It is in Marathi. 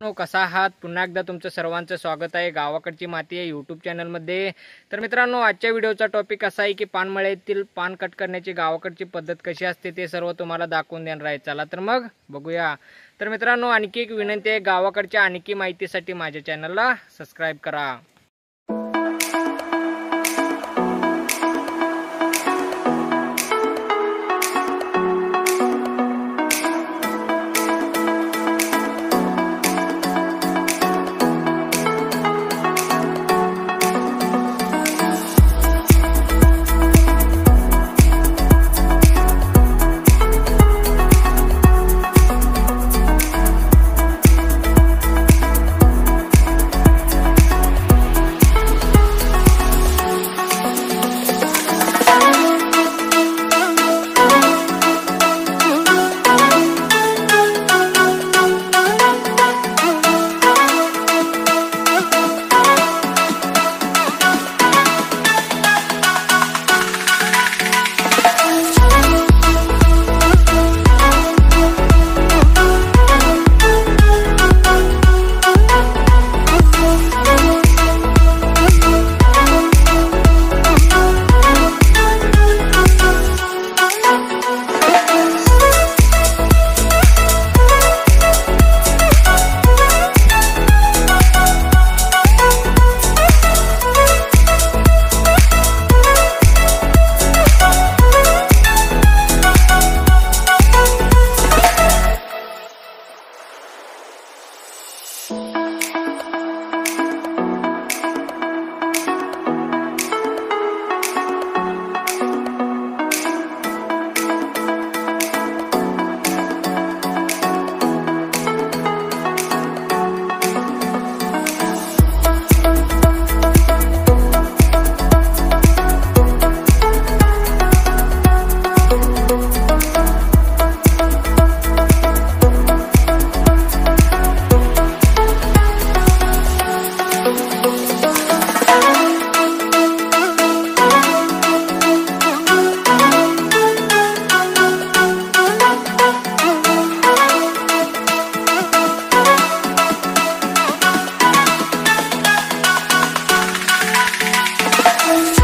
कसा आहात? पुन्हा एकदा तुमचं सर्वांचं स्वागत आहे. गावाकडची माती आहे यूट्यूब चॅनलमध्ये तर मित्रांनो आजच्या व्हिडिओचा टॉपिक असा आहे की पानमळ्यातील पान कट करण्याची गावाकडची पद्धत कशी असते ते सर्व तुम्हाला दाखवून देणार आहे. चला तर मग बघूया. तर मित्रांनो आणखी एक विनंती आहे. गावाकडच्या आणखी माहितीसाठी माझ्या चॅनलला सबस्क्राईब करा. Thank you.